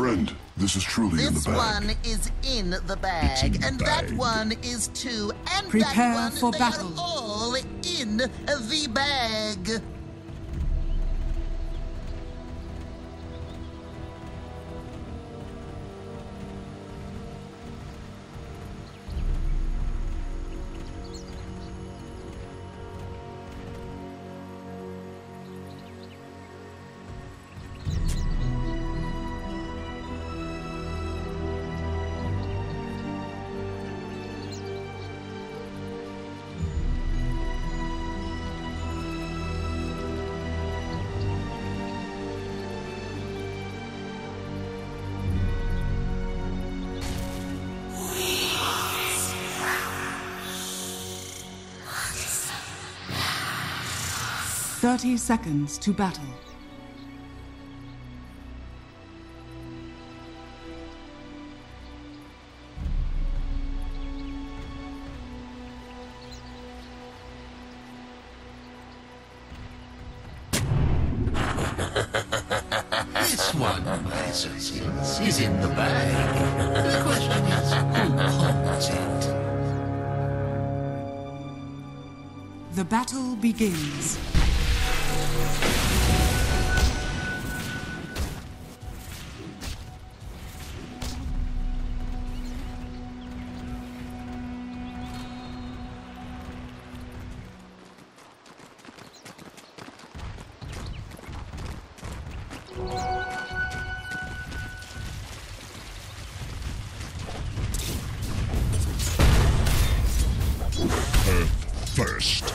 My friend, this is truly in the This bag. one is in the bag, It's in the and that one is too, and Prepare that one, for they battle. are all in the bag. Thirty seconds to battle. This one, my associates, is in the bag. The question is, who holds it? The battle begins. First.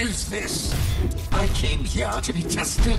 Is this? I came here to be tested.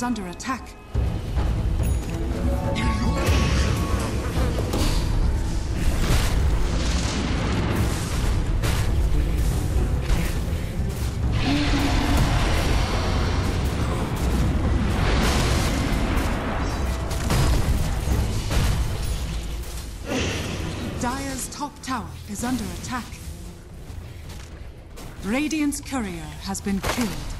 is under attack. Dire's top tower is under attack. Radiant's courier has been killed.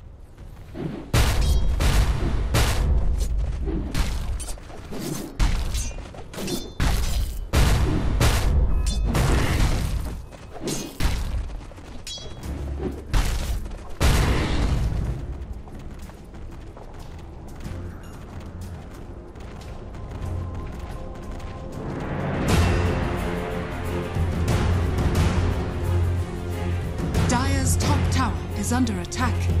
Under attack.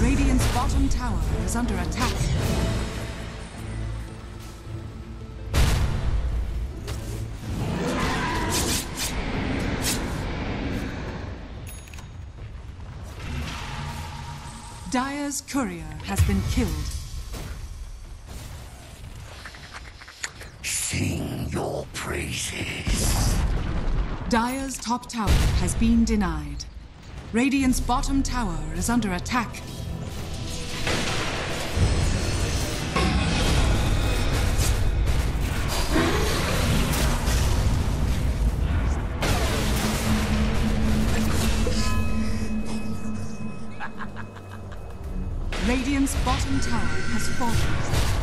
Radiant's bottom tower is under attack. Dire's courier has been killed. Sing your praises. Dire's top tower has been denied. Radiant's bottom tower is under attack. Bottom tower has fallen.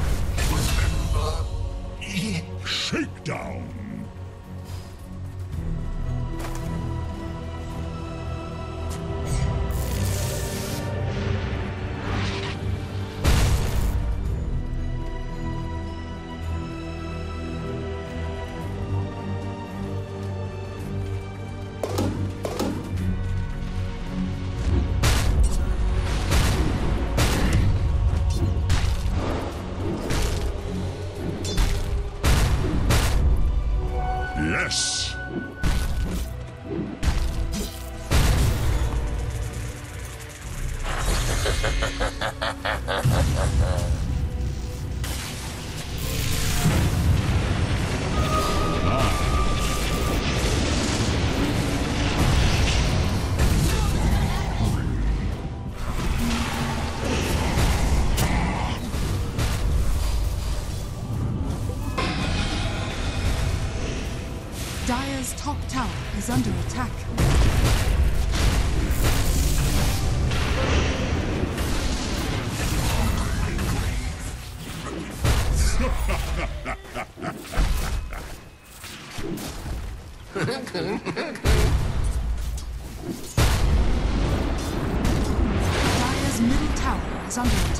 Dire's middle tower is under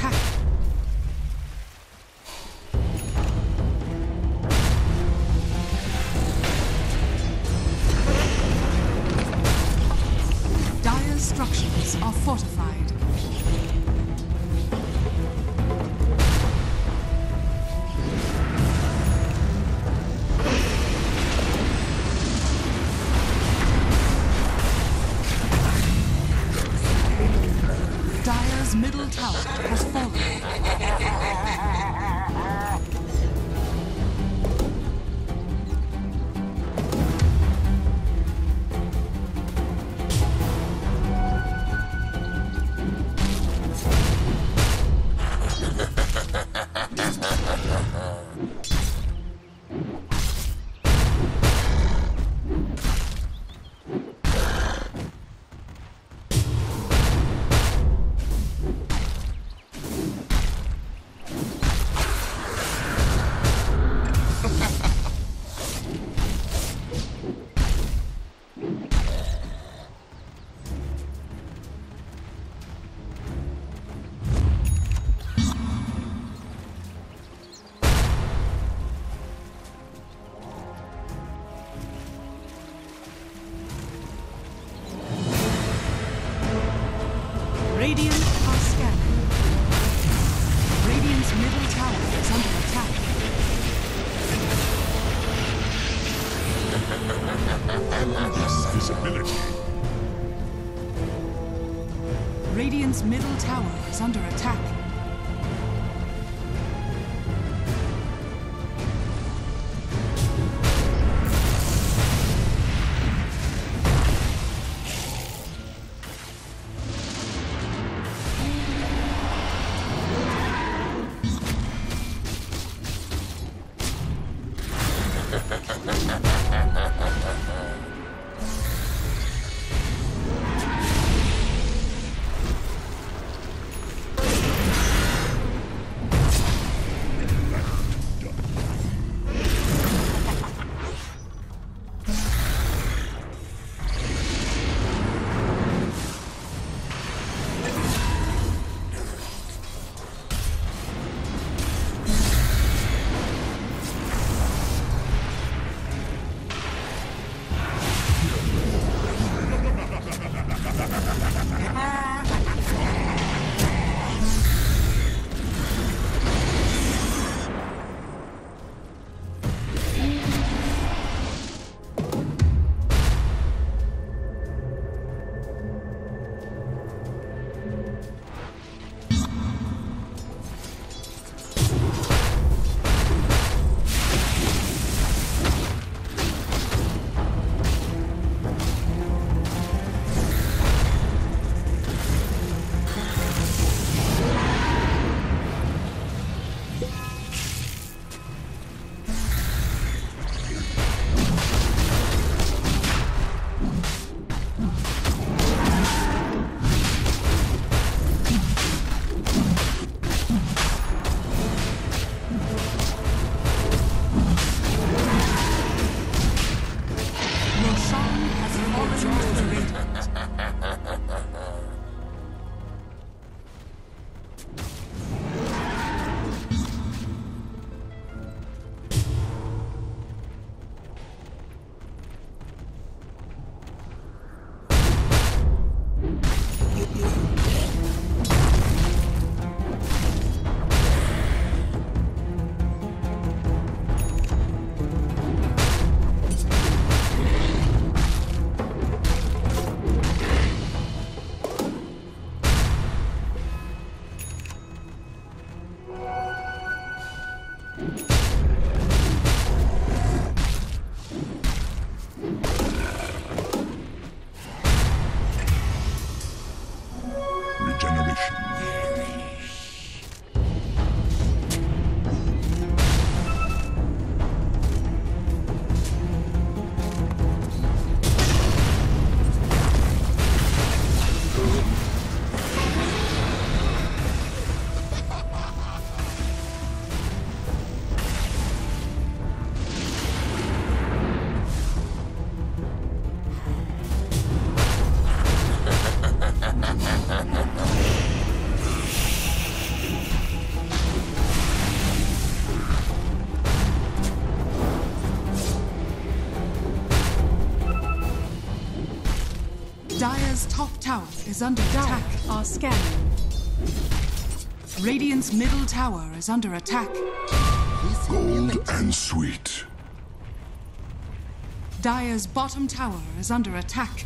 is under attack. Our scanning. Radiant's middle tower is under attack. Gold and sweet. Dire's bottom tower is under attack.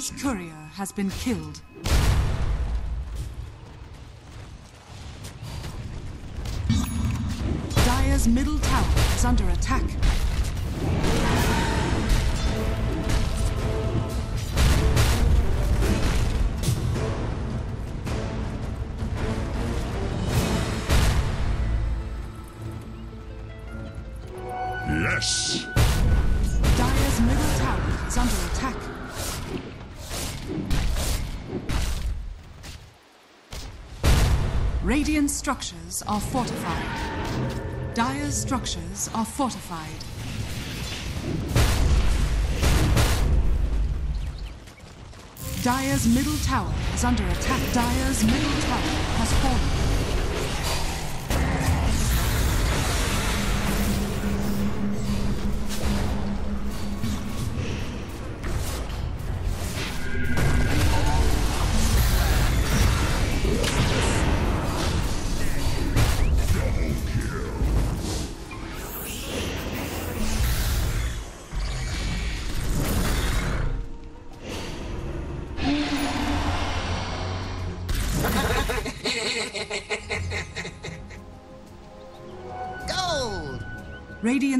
Dire's courier has been killed. Dire's middle tower is under attack. Yes. Dire's middle tower is under attack. Radiant structures are fortified. Dire's structures are fortified. Dire's middle tower is under attack. Dire's middle tower has fallen.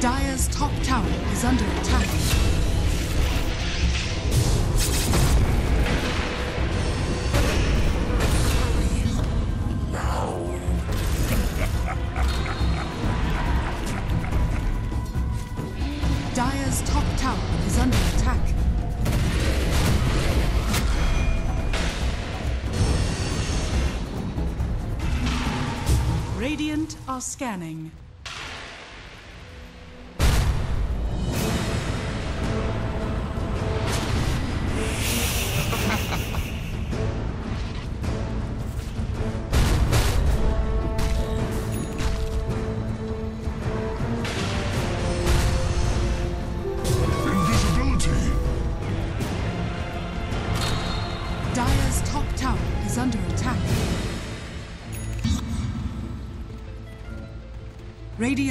Dire's top tower is under attack. Top tower is under attack. Radiant are scanning.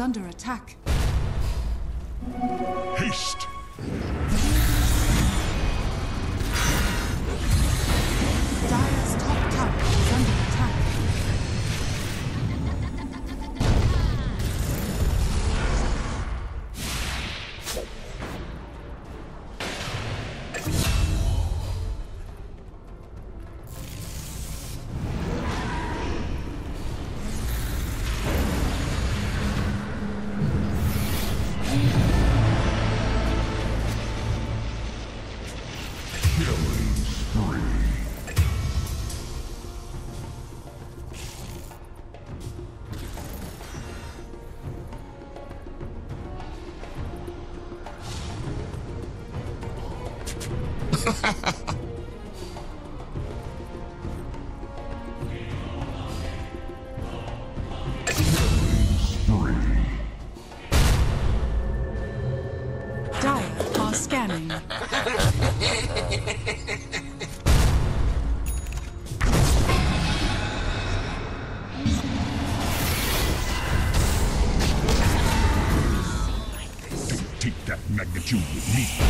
under attack. Now scanning. Take that magnitude with me.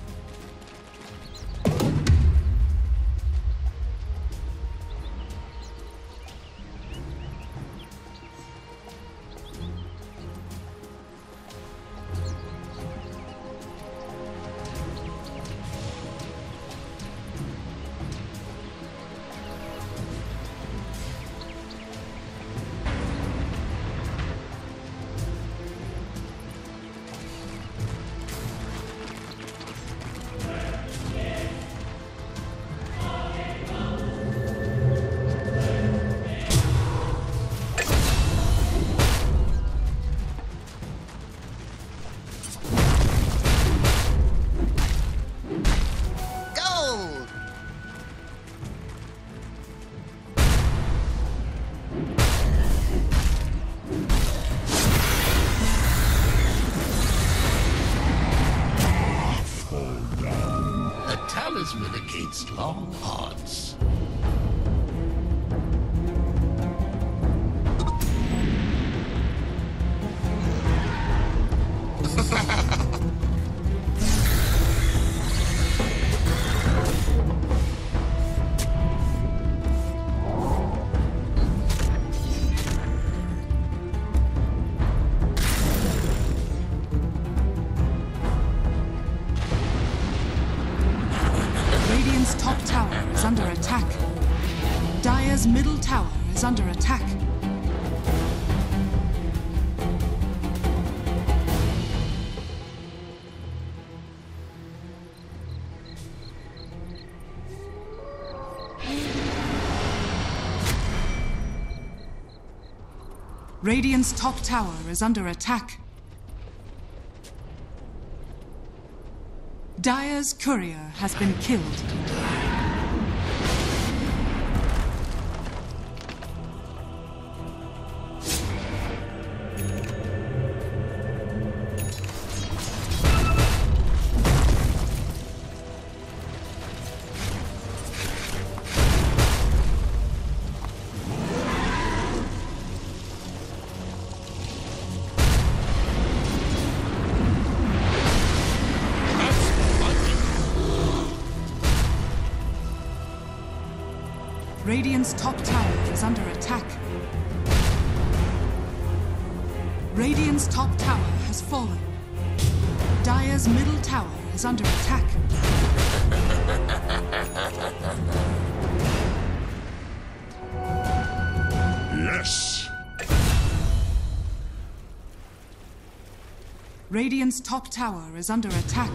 Radiant's top tower is under attack. Dire's courier has been killed. Radiant's top tower is under attack. Radiant's top tower has fallen. Dire's middle tower is under attack. Yes. Radiant's top tower is under attack.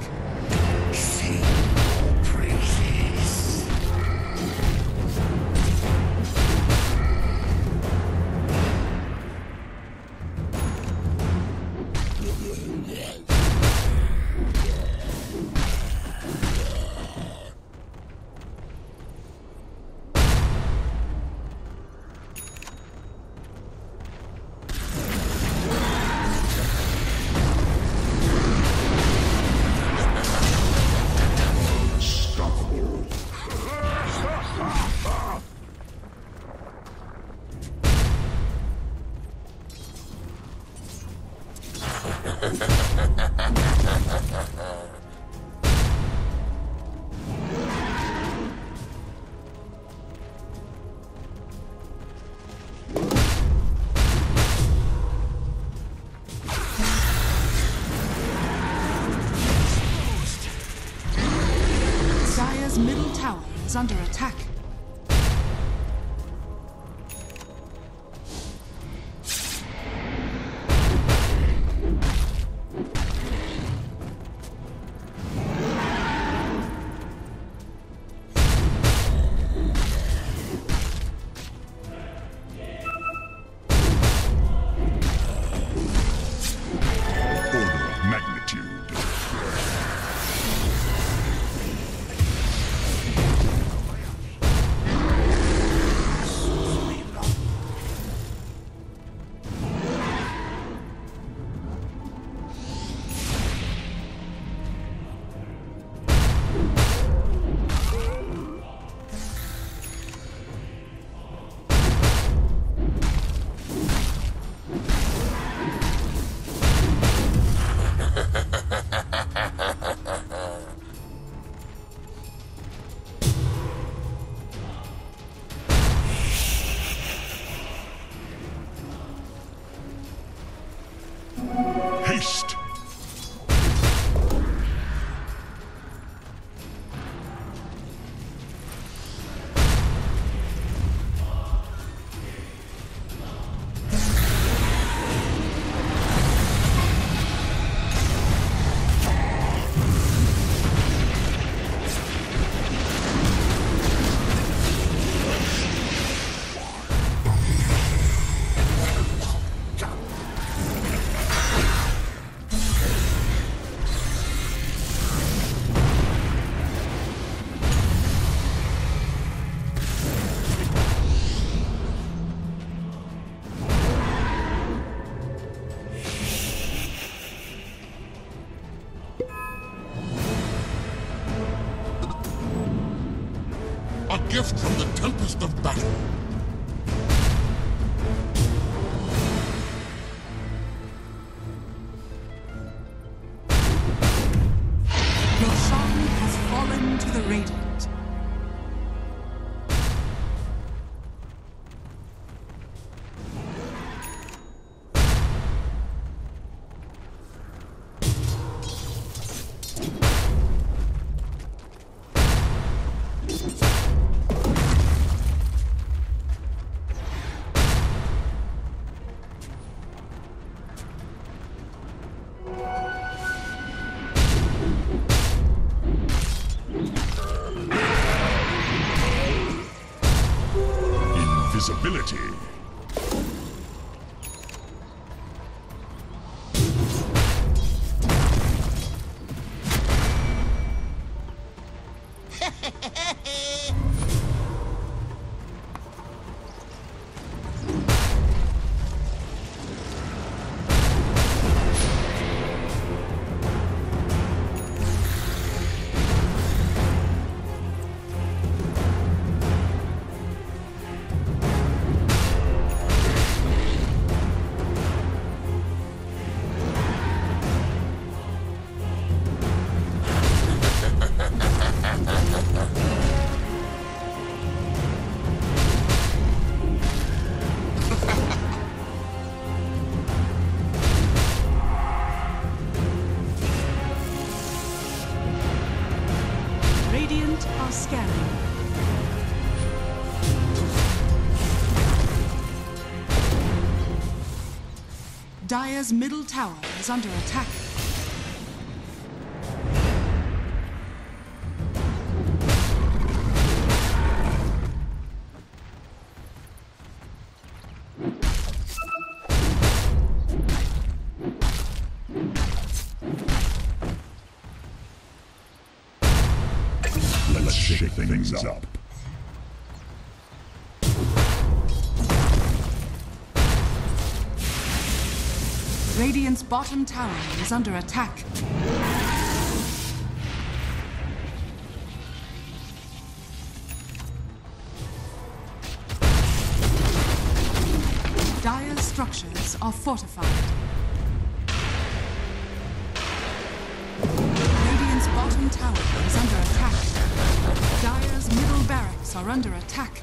Fallen to the Radiant. Dire's middle tower is under attack. Let's shake things up. Radiant's bottom tower is under attack. Dire's structures are fortified. Radiant's bottom tower is under attack. Dire's middle barracks are under attack.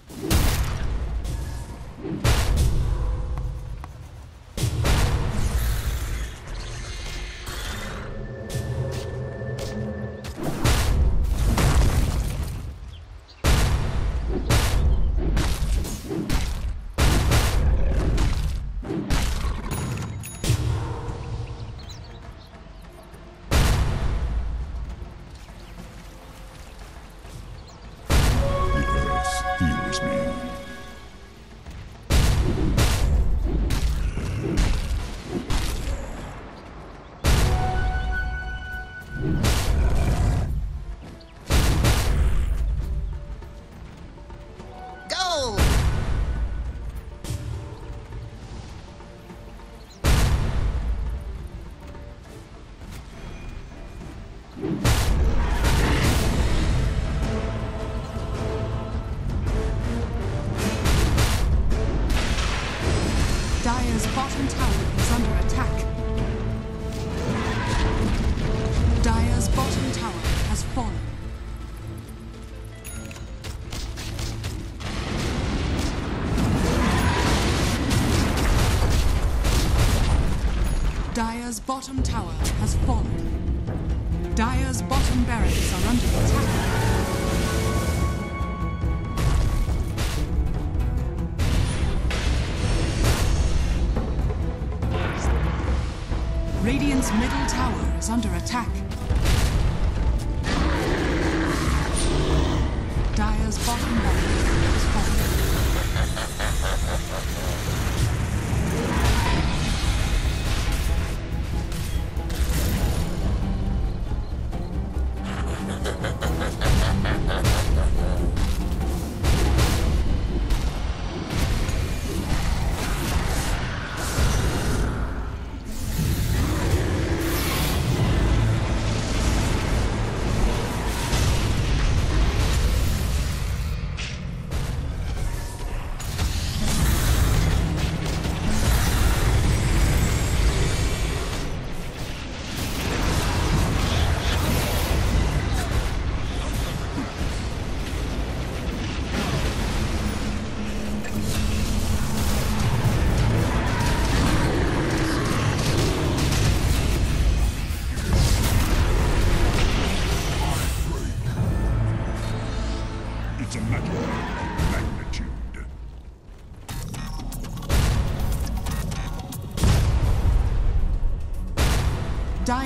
Bottom tower has fallen. Dire's bottom barracks are under attack. Radiant's middle tower is under attack. Dire's bottom barracks